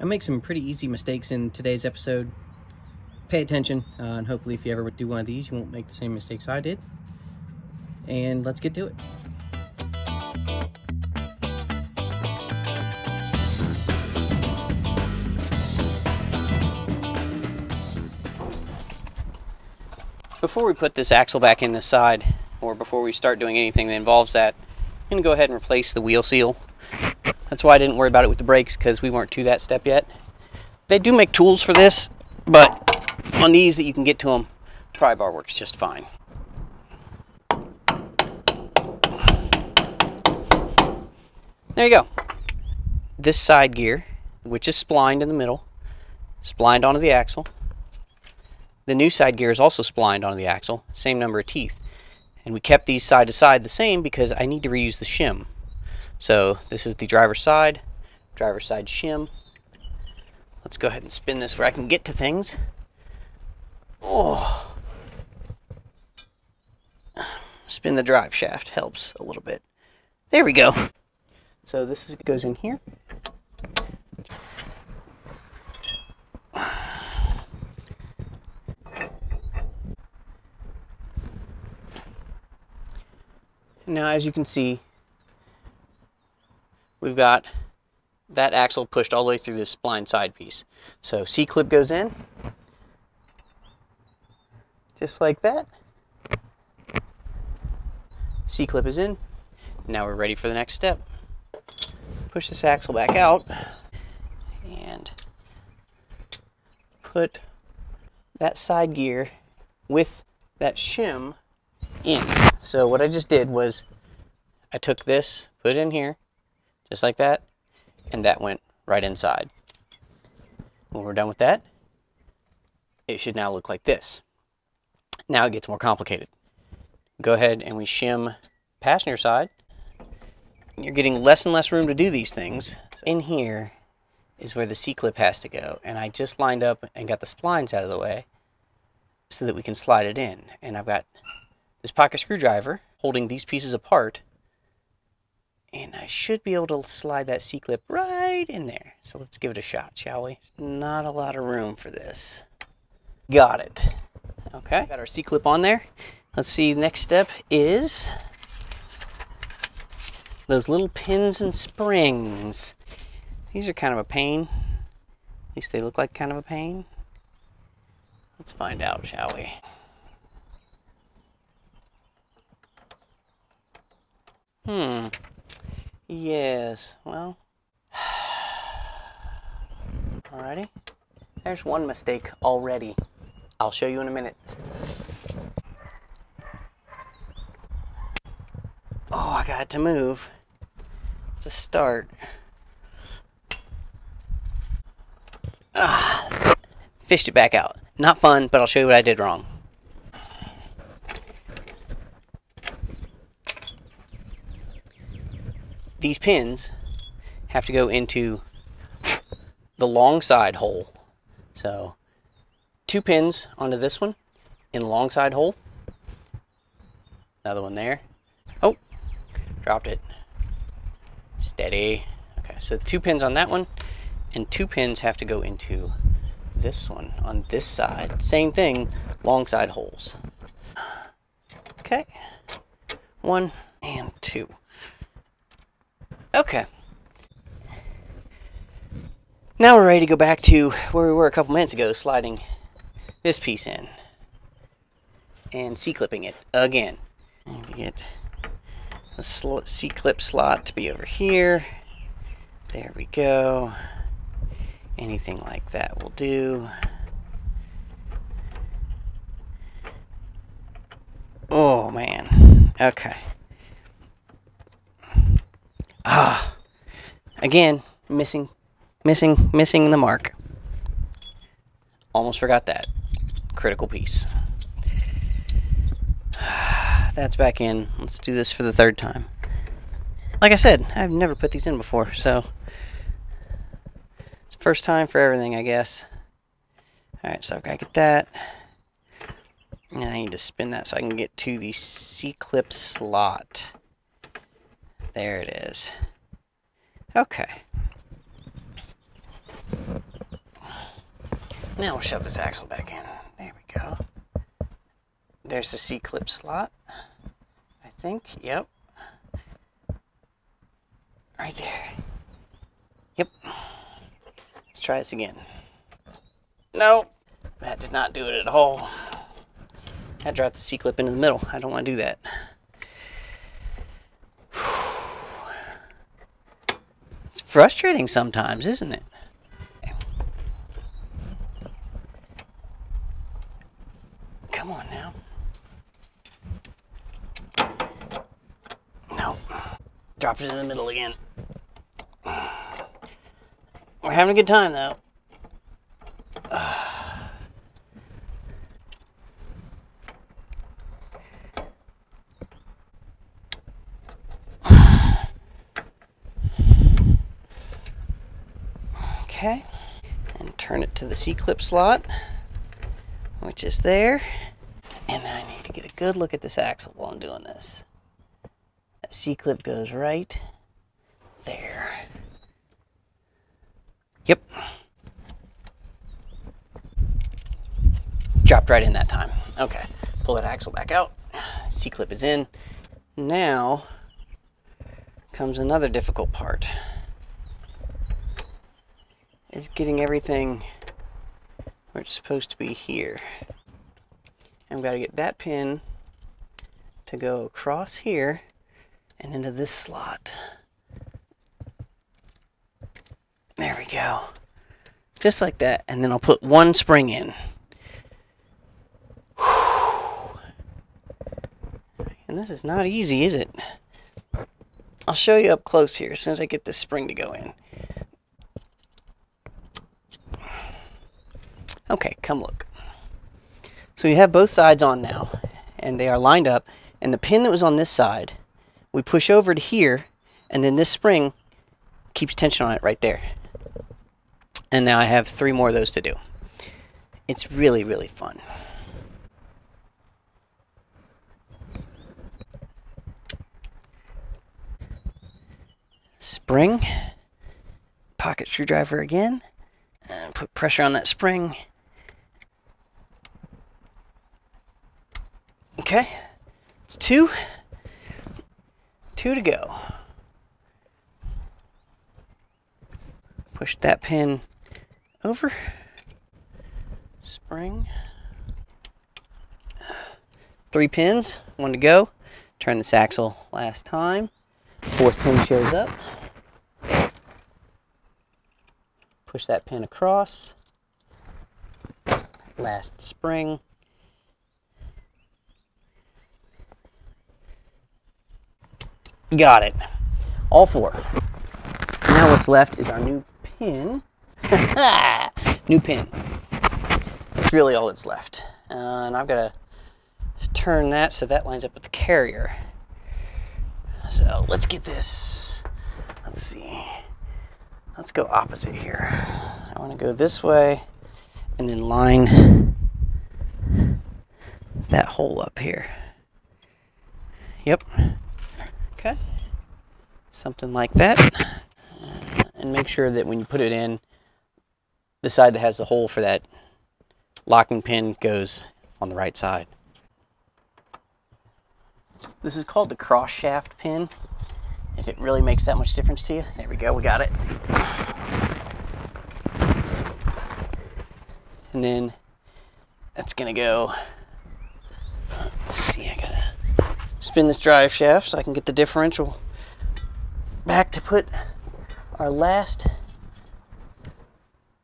I make some pretty easy mistakes in today's episode. Pay attention, uh, and hopefully if you ever do one of these, you won't make the same mistakes I did. And let's get to it. Before we put this axle back in the side, or before we start doing anything that involves that, I'm going to go ahead and replace the wheel seal. That's why I didn't worry about it with the brakes, because we weren't to that step yet. They do make tools for this, but on these that you can get to them, pry bar works just fine. There you go. This side gear, which is splined in the middle, splined onto the axle. The new side gear is also splined onto the axle, same number of teeth. And we kept these side to side the same because I need to reuse the shim. So this is the driver's side, driver's side shim. Let's go ahead and spin this where I can get to things. Oh. Spin the drive shaft helps a little bit. There we go. So this is, goes in here. Now, as you can see, we've got that axle pushed all the way through this spline side piece. So C-clip goes in, just like that. C-clip is in. Now we're ready for the next step. Push this axle back out and put that side gear with that shim in. So what I just did was I took this, put it in here, just like that, and that went right inside. When we're done with that, it should now look like this. Now it gets more complicated. Go ahead and we shim passenger side. You're getting less and less room to do these things. In here is where the C-clip has to go, and I just lined up and got the splines out of the way so that we can slide it in. And I've got this pocket screwdriver holding these pieces apart. And I should be able to slide that C-clip right in there. So let's give it a shot, shall we? Not a lot of room for this. Got it. Okay, got our C-clip on there. Let's see, next step is those little pins and springs. These are kind of a pain. At least they look like kind of a pain. Let's find out, shall we? Hmm. Yes, well. Alrighty. There's one mistake already. I'll show you in a minute. Oh, I got to move to start. Ah, fished it back out. Not fun, but I'll show you what I did wrong. These pins have to go into the long side hole. So two pins onto this one in the long side hole. Another one there. Oh, dropped it. Steady. Okay, so two pins on that one and two pins have to go into this one on this side. Same thing, long side holes. Okay, one and two. Okay. Now we're ready to go back to where we were a couple minutes ago, sliding this piece in. And C-clipping it again. Get the C-clip slot to be over here. There we go. Anything like that will do. Oh man. Okay. Ah, again, missing, missing, missing the mark. Almost forgot that. Critical piece. That's back in. Let's do this for the third time. Like I said, I've never put these in before, so it's first time for everything, I guess. Alright, so I've got to get that. And I need to spin that so I can get to the C-clip slot. There it is. Okay. Now we'll shove this axle back in. There we go. There's the C-clip slot. I think, yep. Right there. Yep. Let's try this again. No, that did not do it at all. I dropped the C-clip into the middle. I don't want to do that. It's frustrating sometimes, isn't it? Come on now. No. Dropped it in the middle again. We're having a good time though. Okay. And turn it to the C-clip slot, which is there. And I need to get a good look at this axle while I'm doing this. That C-clip goes right there. Yep. Dropped right in that time. Okay. Pull that axle back out. C-clip is in. Now comes another difficult part. Is getting everything where it's supposed to be here. I've got to get that pin to go across here and into this slot. There we go. Just like that. And then I'll put one spring in. And this is not easy, is it? I'll show you up close here as soon as I get this spring to go in. Okay, come look. So you have both sides on now, and they are lined up, and the pin that was on this side, we push over to here, and then this spring keeps tension on it right there. And now I have three more of those to do. It's really, really fun. Spring, pocket screwdriver again, put pressure on that spring Okay, it's two. Two to go. Push that pin over. Spring. Three pins, one to go. Turn this axle last time. Fourth pin shows up. Push that pin across. Last spring. Got it. All four. Now what's left is our new pin. new pin. That's really all that's left. Uh, and I've got to turn that so that lines up with the carrier. So let's get this. Let's see. Let's go opposite here. I want to go this way and then line that hole up here. Yep. Okay. Something like that. Uh, and make sure that when you put it in, the side that has the hole for that locking pin goes on the right side. This is called the cross shaft pin. If it really makes that much difference to you. There we go, we got it. And then that's gonna go, let's see, I gotta spin this drive shaft so I can get the differential back to put our last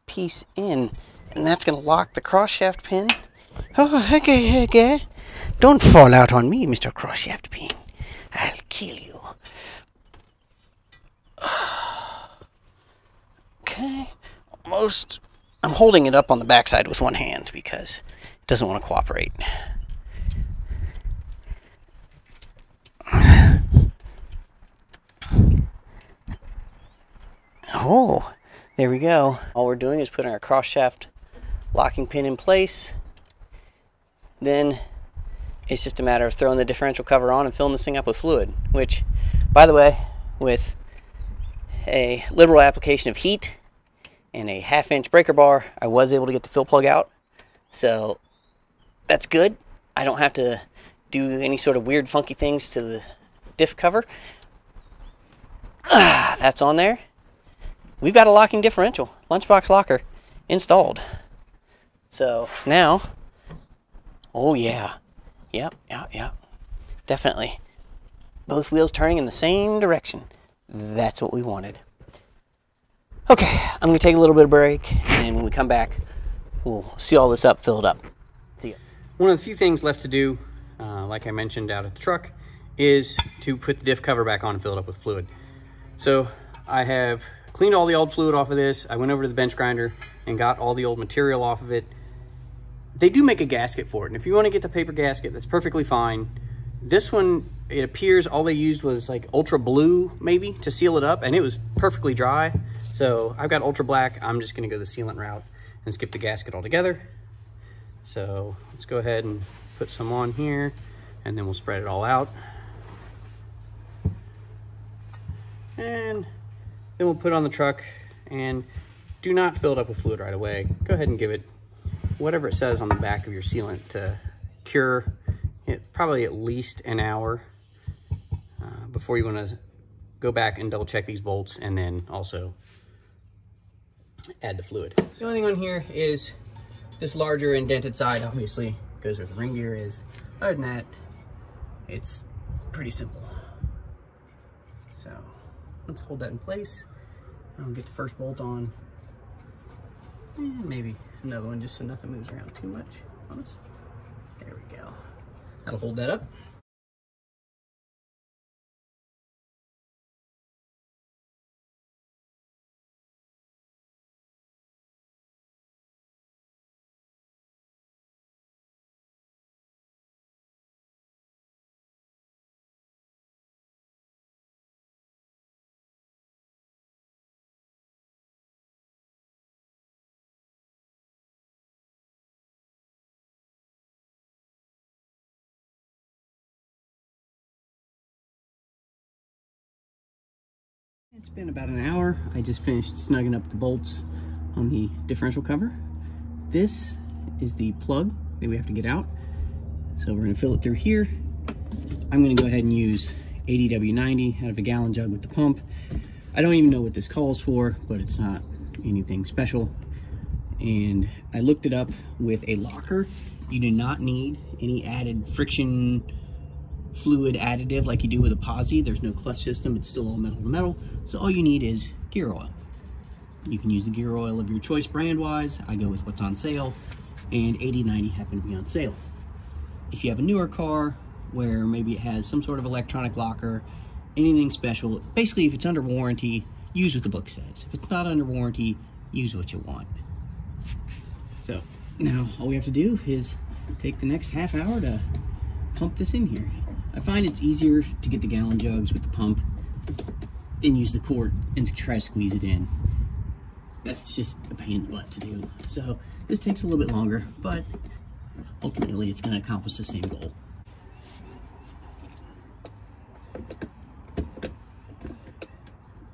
piece in. And that's going to lock the cross shaft pin. Oh, okay, okay. Don't fall out on me, Mr. Cross Shaft Pin. I'll kill you. Okay, almost. I'm holding it up on the backside with one hand because it doesn't want to cooperate. Oh, there we go. All we're doing is putting our cross shaft locking pin in place. Then it's just a matter of throwing the differential cover on and filling this thing up with fluid, which, by the way, with a liberal application of heat and a half inch breaker bar, I was able to get the fill plug out. So that's good. I don't have to do any sort of weird funky things to the diff cover. Ah, that's on there. We've got a locking differential, lunchbox locker installed. So now, oh yeah, yep, yeah, yeah, definitely. Both wheels turning in the same direction. That's what we wanted. Okay, I'm gonna take a little bit of break, and when we come back, we'll see all this up filled up. See ya. One of the few things left to do, uh, like I mentioned out at the truck, is to put the diff cover back on and fill it up with fluid. So I have cleaned all the old fluid off of this. I went over to the bench grinder and got all the old material off of it. They do make a gasket for it, and if you want to get the paper gasket, that's perfectly fine. This one, it appears all they used was like ultra blue maybe to seal it up, and it was perfectly dry. So I've got ultra black. I'm just gonna go the sealant route and skip the gasket altogether. So let's go ahead and put some on here and then we'll spread it all out. And then we'll put it on the truck and do not fill it up with fluid right away. Go ahead and give it whatever it says on the back of your sealant to cure it probably at least an hour uh, before you want to go back and double check these bolts and then also add the fluid. So the only thing on here is this larger indented side, obviously, goes where the ring gear is. Other than that, it's pretty simple. So let's hold that in place. I'll get the first bolt on. And maybe another one just so nothing moves around too much on us. There we go. That'll hold that up. It's been about an hour. I just finished snugging up the bolts on the differential cover. This is the plug that we have to get out. So we're gonna fill it through here. I'm gonna go ahead and use 80W90 out of a gallon jug with the pump. I don't even know what this calls for, but it's not anything special. And I looked it up with a locker. You do not need any added friction fluid additive like you do with a posi. There's no clutch system. It's still all metal to metal. So all you need is gear oil. You can use the gear oil of your choice brand-wise. I go with what's on sale, and 8090 happen to be on sale. If you have a newer car where maybe it has some sort of electronic locker, anything special, basically if it's under warranty, use what the book says. If it's not under warranty, use what you want. So now all we have to do is take the next half hour to pump this in here. I find it's easier to get the gallon jugs with the pump than use the quart and try to squeeze it in. That's just a pain in the butt to do. So this takes a little bit longer, but ultimately it's going to accomplish the same goal.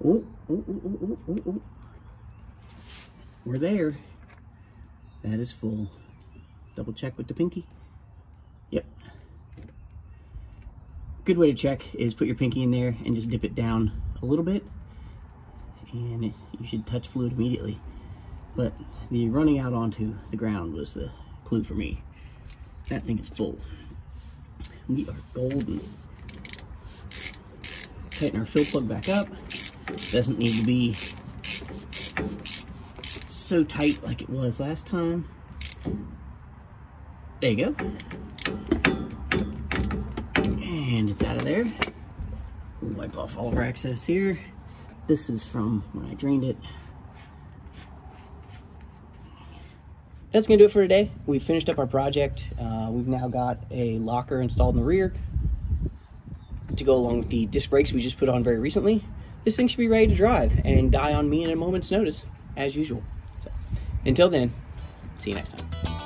Oh, oh, oh, oh, oh, oh, oh. We're there. That is full. Double check with the pinky. Yep, good way to check is put your pinky in there and just dip it down a little bit and you should touch fluid immediately. But the running out onto the ground was the clue for me. That thing is full. We are golden. Tighten our fill plug back up. Doesn't need to be so tight like it was last time. There you go and it's out of there. Wipe off all of our excess here. This is from when I drained it. That's gonna do it for today. We've finished up our project. Uh, we've now got a locker installed in the rear to go along with the disc brakes we just put on very recently. This thing should be ready to drive and die on me in a moment's notice, as usual. So, until then, see you next time.